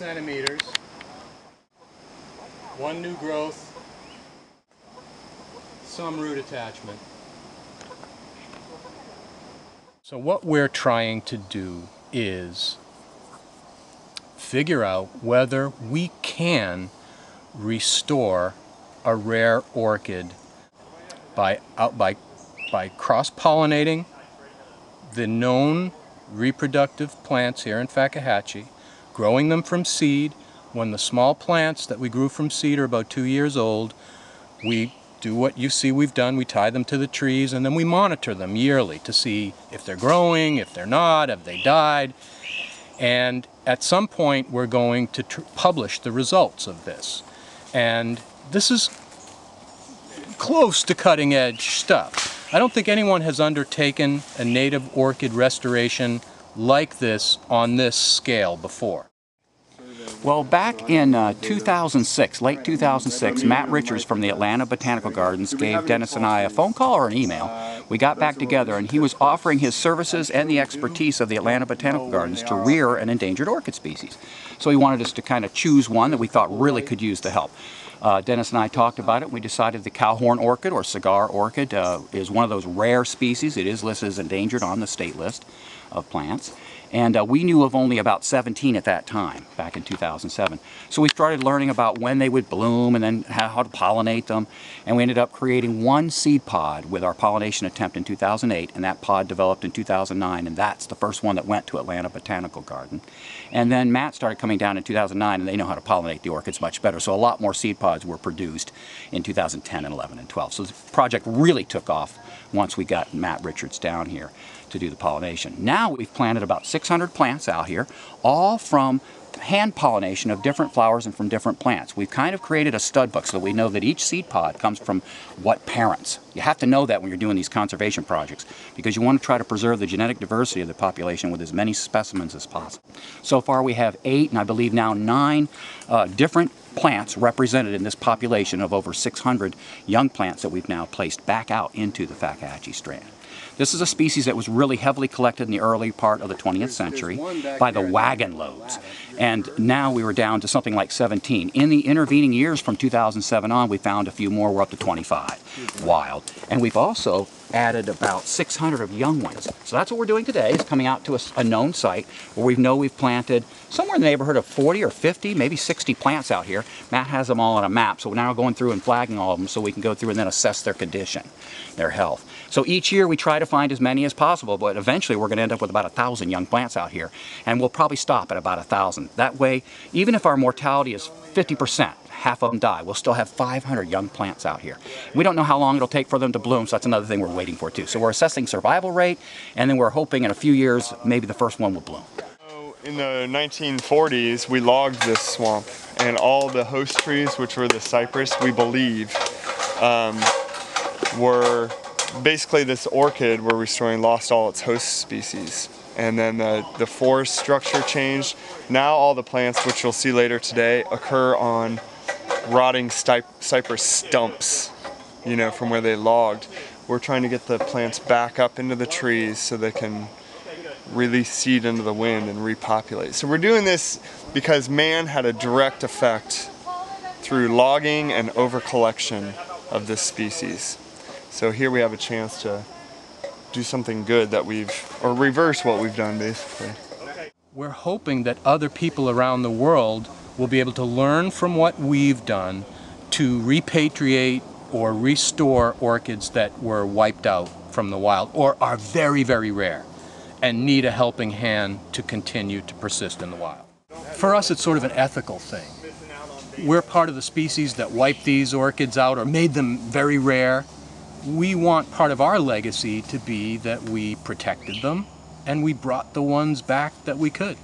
centimeters, one new growth, some root attachment. So what we're trying to do is figure out whether we can restore a rare orchid by out by by cross-pollinating the known reproductive plants here in Fakahatchee, growing them from seed. When the small plants that we grew from seed are about two years old, we do what you see we've done. We tie them to the trees and then we monitor them yearly to see if they're growing, if they're not, have they died. And at some point we're going to publish the results of this. And this is close to cutting edge stuff. I don't think anyone has undertaken a native orchid restoration like this on this scale before. Well, back in uh, 2006, late 2006, Matt Richards from the Atlanta Botanical Gardens gave Dennis and I a phone call or an email. We got back together and he was offering his services and the expertise of the Atlanta Botanical Gardens to rear an endangered orchid species. So he wanted us to kind of choose one that we thought really could use the help. Uh, Dennis and I talked about it. We decided the cowhorn orchid or cigar orchid uh, is one of those rare species. It is listed as endangered on the state list of plants. And uh, we knew of only about 17 at that time, back in 2007. So we started learning about when they would bloom and then how to pollinate them. And we ended up creating one seed pod with our pollination attempt in 2008. And that pod developed in 2009. And that's the first one that went to Atlanta Botanical Garden. And then Matt started coming down in 2009 and they know how to pollinate the orchids much better. So a lot more seed pods were produced in 2010 and 11 and 12. So the project really took off once we got Matt Richards down here to do the pollination. Now we've planted about 600 plants out here, all from hand pollination of different flowers and from different plants. We've kind of created a stud book so we know that each seed pod comes from what parents. You have to know that when you're doing these conservation projects because you want to try to preserve the genetic diversity of the population with as many specimens as possible. So far we have eight and I believe now nine uh, different plants represented in this population of over 600 young plants that we've now placed back out into the Fakahatchee strand. This is a species that was really heavily collected in the early part of the 20th century by the wagon loads. And now we were down to something like 17. In the intervening years from 2007 on, we found a few more. We're up to 25 wild. And we've also added about 600 of young ones. So that's what we're doing today, is coming out to a, a, known site where we know we've planted somewhere in the neighborhood of 40 or 50, maybe 60 plants out here. Matt has them all on a map, so we're now going through and flagging all of them so we can go through and then assess their condition, their health. So each year we try to find as many as possible, but eventually we're going to end up with about a thousand young plants out here, and we'll probably stop at about a thousand. That way, even if our mortality is 50%, half of them die. We'll still have 500 young plants out here. We don't know how long it'll take for them to bloom, so that's another thing we're waiting for too. So we're assessing survival rate, and then we're hoping in a few years, maybe the first one will bloom. In the 1940s, we logged this swamp, and all the host trees, which were the cypress, we believe, um, were basically this orchid we're restoring lost all its host species and then the, the forest structure changed. Now all the plants, which you'll see later today, occur on rotting cypress stumps, you know, from where they logged. We're trying to get the plants back up into the trees so they can release seed into the wind and repopulate. So we're doing this because man had a direct effect through logging and overcollection of this species. So here we have a chance to do something good that we've, or reverse what we've done basically. We're hoping that other people around the world will be able to learn from what we've done to repatriate or restore orchids that were wiped out from the wild or are very, very rare and need a helping hand to continue to persist in the wild. For us, it's sort of an ethical thing. We're part of the species that wiped these orchids out or made them very rare we want part of our legacy to be that we protected them and we brought the ones back that we could.